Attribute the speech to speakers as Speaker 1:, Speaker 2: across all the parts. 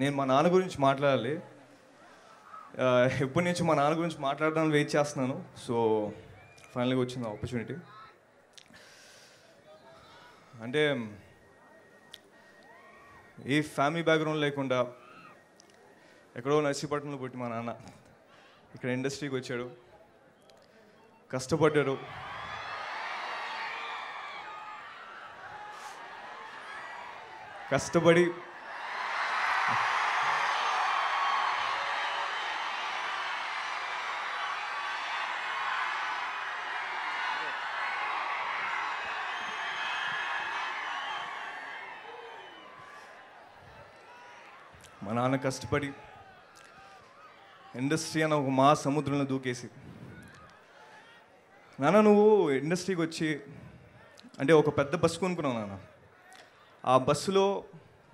Speaker 1: నేను మా నాన్న గురించి మాట్లాడాలి. ఎప్పటి నుంచి మా నాన్న గురించి మాట్లాడడానికి వెయిట్ చేస్తున్నాను. సో ఫైనల్గా వచ్చింది ఆపర్చునిటీ అంటే ఏ ఫ్యామిలీ బ్యాక్గ్రౌండ్ లేకుండా ఎక్కడో నర్సీపట్నంలో పుట్టి మా నాన్న ఇక్కడ ఇండస్ట్రీకి వచ్చాడు. కష్టపడ్డాడు. కష్టపడి మా నాన్న కష్టపడి ఇండస్ట్రీ అన్న ఒక మా సముద్రంలో దూకేసి. నాన్న నువ్వు ఇండస్ట్రీకి వచ్చి అంటే ఒక పెద్ద బస్సు కొనుక్కున్నావు నాన్న. ఆ బస్సులో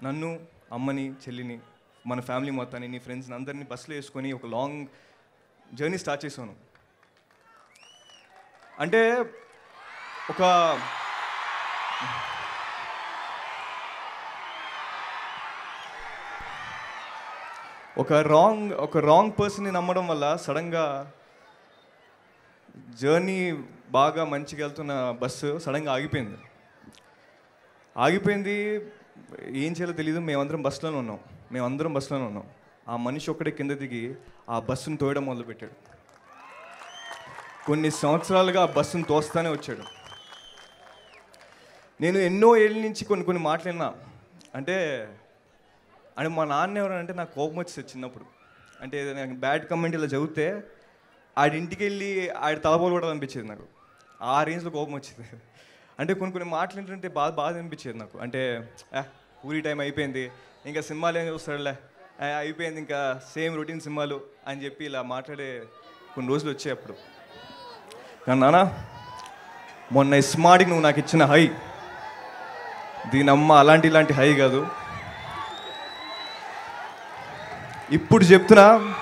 Speaker 1: నన్ను అమ్మని చెల్లిని మన ఫ్యామిలీ మొత్తాన్ని నీ ఫ్రెండ్స్ని అందరినీ బస్సులో వేసుకొని ఒక లాంగ్ జర్నీ స్టార్ట్ చేశాను. అంటే ఒక ఒక రాంగ్ ఒక రాంగ్ పర్సన్ని నమ్మడం వల్ల సడన్గా జర్నీ బాగా మంచిగా వెళ్తున్న బస్సు సడన్గా ఆగిపోయింది. ఆగిపోయింది ఏం చేయాలో తెలియదు మేమందరం బస్సులోనే ఉన్నాం. మేమందరం బస్సులోనే ఉన్నాం. ఆ మనిషి ఒక్కడే కింద దిగి ఆ బస్సును తోయడం మొదలుపెట్టాడు. కొన్ని సంవత్సరాలుగా ఆ బస్సును తోస్తానే వచ్చాడు. నేను ఎన్నో ఏళ్ళ నుంచి కొన్ని కొన్ని మాట్లాడినా అంటే అంటే మా నాన్న ఎవరంటే నాకు కోపం వచ్చేది చిన్నప్పుడు. అంటే ఏదైనా బ్యాడ్ కమెంట్ ఇలా చదివితే ఆడింటికి వెళ్ళి ఆడి తలపోలు కూడా అనిపించేది నాకు. ఆ రేంజ్లో కోపం వచ్చేది. అంటే కొన్ని కొన్ని మాటలు ఏంటంటే బాధ బాధ అనిపించేది నాకు. అంటే పూరి టైం అయిపోయింది. ఇంకా సినిమాలు ఏం చూస్తాడులే? అయిపోయింది ఇంకా సేమ్ రొటీన్ సినిమాలు అని చెప్పి ఇలా మాట్లాడే కొన్ని రోజులు వచ్చాయి అప్పుడు. కానీ నాన్న మొన్న స్మార్ట్కి నువ్వు నాకు ఇచ్చిన హై. దీని అమ్మ అలాంటి ఇలాంటి హై కాదు. ఇప్పుడు చెప్తున్నా.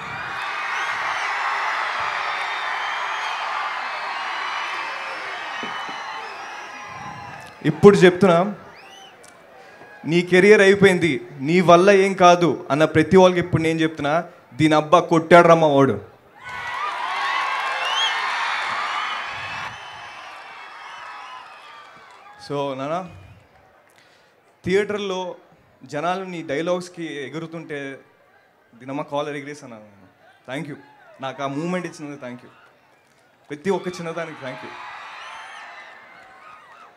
Speaker 1: ఇప్పుడు చెప్తున్నా. నీ కెరియర్ అయిపోయింది నీ వల్ల ఏం కాదు అన్న ప్రతి వాళ్ళకి ఇప్పుడు నేను చెప్తున్నా. దీని అబ్బా కొట్టాడు రమ్మ వాడు. సో నానా థియేటర్లో జనాలు నీ డైలాగ్స్కి ఎగురుతుంటే దినమ్మ కాలర్ ఎగిరేసాను థ్యాంక్ యూ నాకు ఆ మూమెంట్ ఇచ్చినందుకు థ్యాంక్ యూ ప్రతి ఒక్క చిన్నదానికి థ్యాంక్ యూ